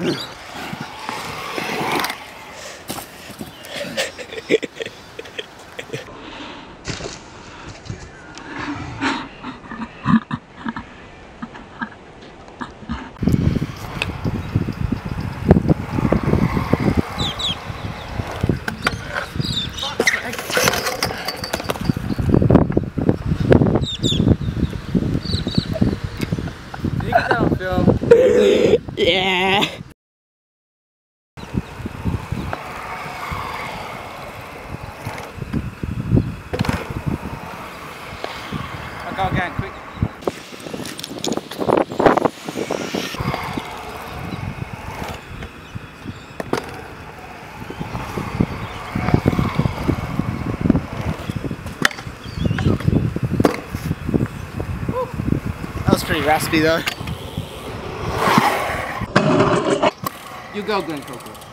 Ugh. Yeah. I'll go again, quick. That was pretty raspy though. You go, Glen Coco.